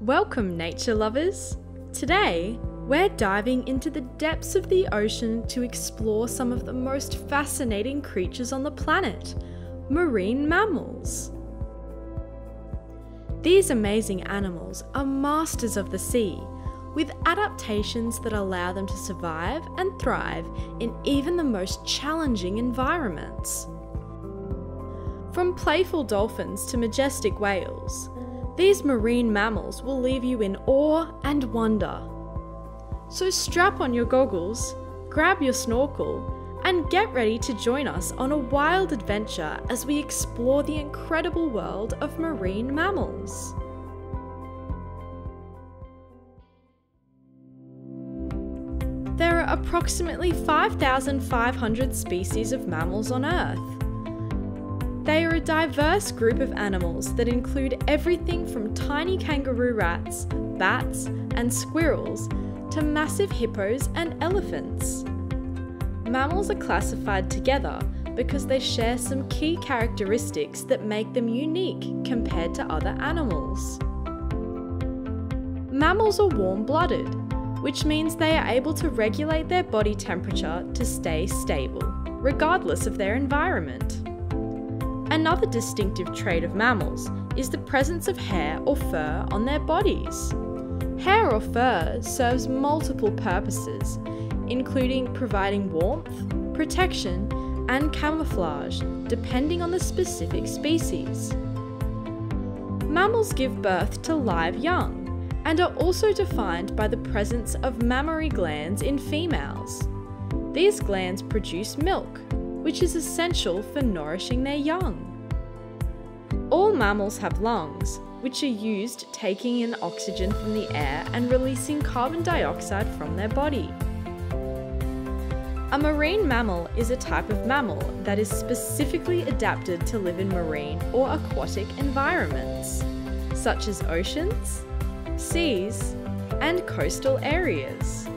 Welcome, nature lovers! Today, we're diving into the depths of the ocean to explore some of the most fascinating creatures on the planet marine mammals. These amazing animals are masters of the sea, with adaptations that allow them to survive and thrive in even the most challenging environments. From playful dolphins to majestic whales, these marine mammals will leave you in awe and wonder. So strap on your goggles, grab your snorkel, and get ready to join us on a wild adventure as we explore the incredible world of marine mammals. Are approximately 5,500 species of mammals on Earth. They are a diverse group of animals that include everything from tiny kangaroo rats, bats, and squirrels to massive hippos and elephants. Mammals are classified together because they share some key characteristics that make them unique compared to other animals. Mammals are warm blooded, which means they are able to regulate their body temperature to stay stable, regardless of their environment. Another distinctive trait of mammals is the presence of hair or fur on their bodies. Hair or fur serves multiple purposes, including providing warmth, protection, and camouflage, depending on the specific species. Mammals give birth to live young and are also defined by the presence of mammary glands in females. These glands produce milk, which is essential for nourishing their young. All mammals have lungs, which are used taking in oxygen from the air and releasing carbon dioxide from their body. A marine mammal is a type of mammal that is specifically adapted to live in marine or aquatic environments, such as oceans, seas, and coastal areas.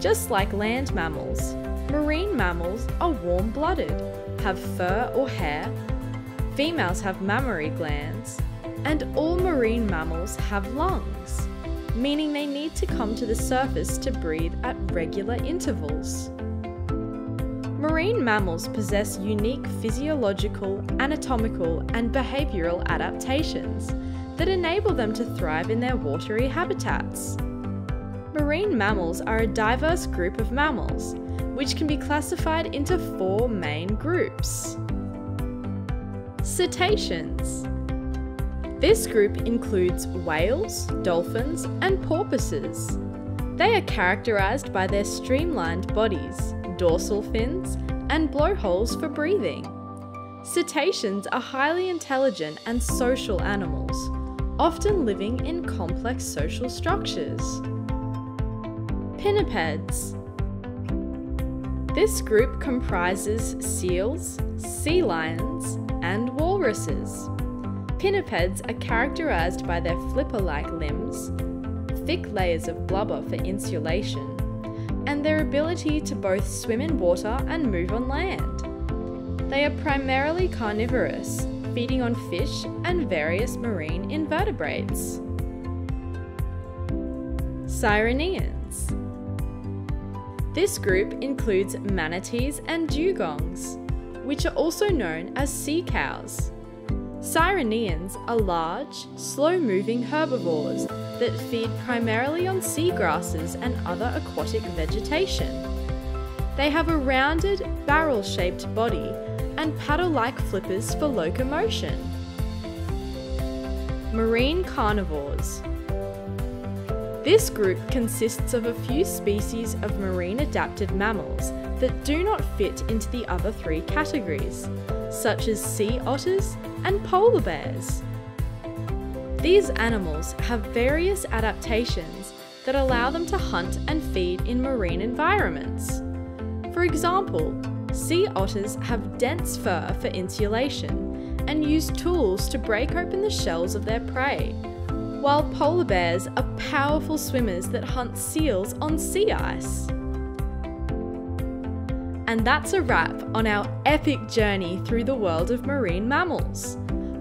Just like land mammals, Marine mammals are warm blooded, have fur or hair, females have mammary glands, and all marine mammals have lungs, meaning they need to come to the surface to breathe at regular intervals. Marine mammals possess unique physiological, anatomical, and behavioural adaptations that enable them to thrive in their watery habitats. Marine mammals are a diverse group of mammals which can be classified into four main groups. Cetaceans. This group includes whales, dolphins, and porpoises. They are characterised by their streamlined bodies, dorsal fins, and blowholes for breathing. Cetaceans are highly intelligent and social animals, often living in complex social structures. Pinnipeds. This group comprises seals, sea lions, and walruses. Pinnipeds are characterised by their flipper-like limbs, thick layers of blubber for insulation, and their ability to both swim in water and move on land. They are primarily carnivorous, feeding on fish and various marine invertebrates. Sirenians this group includes manatees and dugongs, which are also known as sea cows. Sirenians are large, slow-moving herbivores that feed primarily on seagrasses and other aquatic vegetation. They have a rounded, barrel-shaped body and paddle-like flippers for locomotion. Marine carnivores this group consists of a few species of marine adapted mammals that do not fit into the other three categories, such as sea otters and polar bears. These animals have various adaptations that allow them to hunt and feed in marine environments. For example, sea otters have dense fur for insulation and use tools to break open the shells of their prey while polar bears are powerful swimmers that hunt seals on sea ice. And that's a wrap on our epic journey through the world of marine mammals.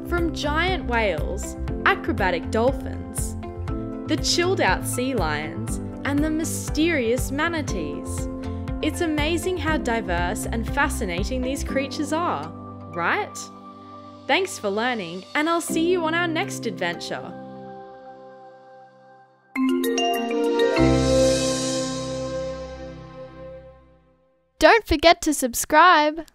From giant whales, acrobatic dolphins, the chilled out sea lions, and the mysterious manatees. It's amazing how diverse and fascinating these creatures are, right? Thanks for learning, and I'll see you on our next adventure. Don't forget to subscribe.